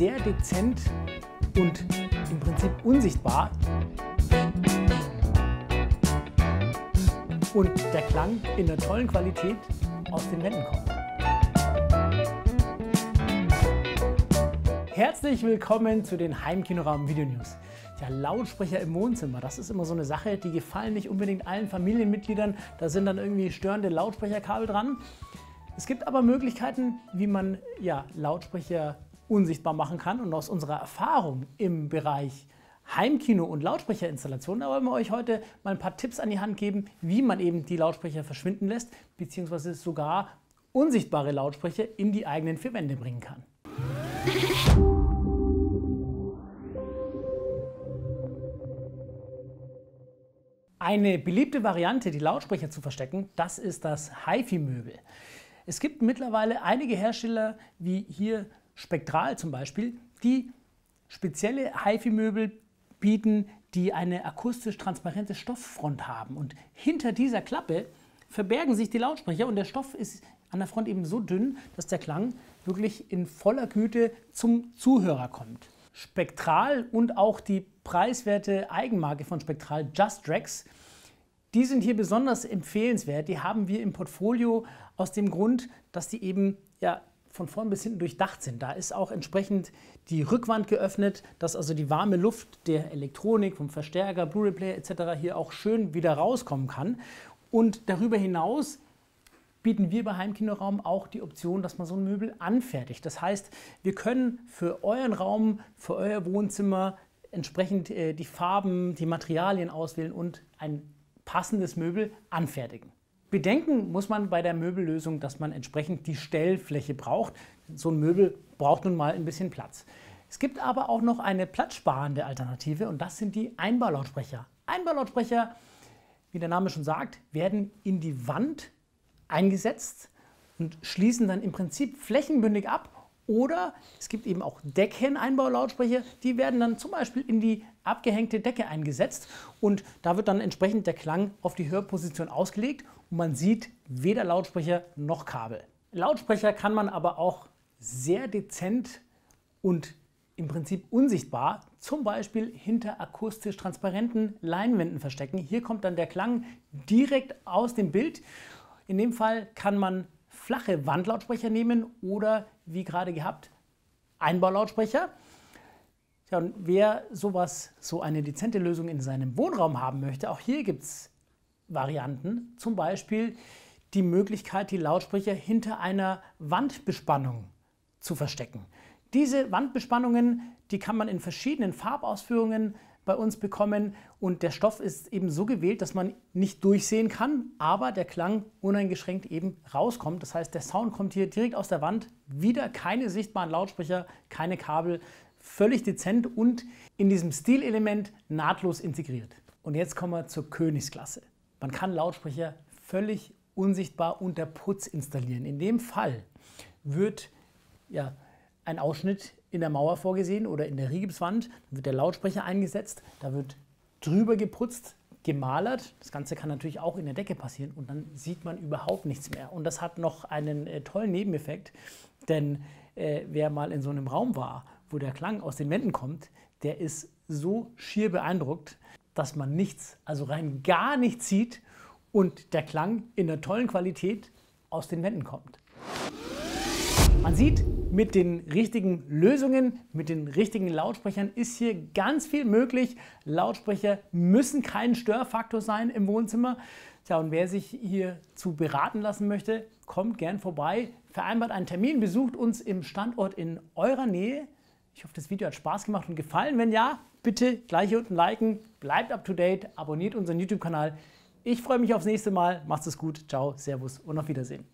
sehr dezent und im Prinzip unsichtbar. Und der Klang in einer tollen Qualität aus den Wänden kommt. Herzlich willkommen zu den Heimkinoraum Video News. Ja, Lautsprecher im Wohnzimmer, das ist immer so eine Sache, die gefallen nicht unbedingt allen Familienmitgliedern. Da sind dann irgendwie störende Lautsprecherkabel dran. Es gibt aber Möglichkeiten, wie man ja, Lautsprecher unsichtbar machen kann. Und aus unserer Erfahrung im Bereich Heimkino und Lautsprecherinstallation, da wollen wir euch heute mal ein paar Tipps an die Hand geben, wie man eben die Lautsprecher verschwinden lässt, beziehungsweise sogar unsichtbare Lautsprecher in die eigenen vier Wände bringen kann. Eine beliebte Variante, die Lautsprecher zu verstecken, das ist das HiFi-Möbel. Es gibt mittlerweile einige Hersteller, wie hier Spektral zum Beispiel, die spezielle HiFi-Möbel bieten, die eine akustisch transparente Stofffront haben. Und hinter dieser Klappe verbergen sich die Lautsprecher und der Stoff ist an der Front eben so dünn, dass der Klang wirklich in voller Güte zum Zuhörer kommt. Spektral und auch die preiswerte Eigenmarke von Spektral Just Rex, die sind hier besonders empfehlenswert. Die haben wir im Portfolio aus dem Grund, dass die eben ja, von vorn bis hinten durchdacht sind. Da ist auch entsprechend die Rückwand geöffnet, dass also die warme Luft der Elektronik, vom Verstärker, Blu-ray-Player etc. hier auch schön wieder rauskommen kann. Und darüber hinaus bieten wir bei Heimkinoraum auch die Option, dass man so ein Möbel anfertigt. Das heißt, wir können für euren Raum, für euer Wohnzimmer entsprechend äh, die Farben, die Materialien auswählen und ein passendes Möbel anfertigen. Bedenken muss man bei der Möbellösung, dass man entsprechend die Stellfläche braucht. So ein Möbel braucht nun mal ein bisschen Platz. Es gibt aber auch noch eine platzsparende Alternative und das sind die Einbaulautsprecher. Einbaulautsprecher, wie der Name schon sagt, werden in die Wand eingesetzt und schließen dann im Prinzip flächenbündig ab. Oder es gibt eben auch Deckeneinbaulautsprecher, die werden dann zum Beispiel in die abgehängte Decke eingesetzt und da wird dann entsprechend der Klang auf die Hörposition ausgelegt und man sieht weder Lautsprecher noch Kabel. Lautsprecher kann man aber auch sehr dezent und im Prinzip unsichtbar, zum Beispiel hinter akustisch transparenten Leinwänden verstecken. Hier kommt dann der Klang direkt aus dem Bild in dem Fall kann man flache Wandlautsprecher nehmen oder, wie gerade gehabt, Einbaulautsprecher. Ja, und wer sowas, so eine dezente Lösung in seinem Wohnraum haben möchte, auch hier gibt es Varianten. Zum Beispiel die Möglichkeit, die Lautsprecher hinter einer Wandbespannung zu verstecken. Diese Wandbespannungen, die kann man in verschiedenen Farbausführungen bei uns bekommen und der Stoff ist eben so gewählt, dass man nicht durchsehen kann, aber der Klang uneingeschränkt eben rauskommt. Das heißt, der Sound kommt hier direkt aus der Wand, wieder keine sichtbaren Lautsprecher, keine Kabel, völlig dezent und in diesem Stilelement nahtlos integriert. Und jetzt kommen wir zur Königsklasse. Man kann Lautsprecher völlig unsichtbar unter Putz installieren. In dem Fall wird ja, ein Ausschnitt in der Mauer vorgesehen oder in der Rigipswand. Da wird der Lautsprecher eingesetzt, da wird drüber geputzt, gemalert. Das Ganze kann natürlich auch in der Decke passieren und dann sieht man überhaupt nichts mehr. Und das hat noch einen äh, tollen Nebeneffekt, denn äh, wer mal in so einem Raum war, wo der Klang aus den Wänden kommt, der ist so schier beeindruckt, dass man nichts, also rein gar nichts sieht und der Klang in der tollen Qualität aus den Wänden kommt. Man sieht, mit den richtigen Lösungen, mit den richtigen Lautsprechern ist hier ganz viel möglich. Lautsprecher müssen kein Störfaktor sein im Wohnzimmer. Tja, und wer sich hier zu beraten lassen möchte, kommt gern vorbei, vereinbart einen Termin, besucht uns im Standort in eurer Nähe. Ich hoffe, das Video hat Spaß gemacht und gefallen. Wenn ja, bitte gleich hier unten liken, bleibt up to date, abonniert unseren YouTube-Kanal. Ich freue mich aufs nächste Mal. Macht es gut. Ciao, Servus und auf Wiedersehen.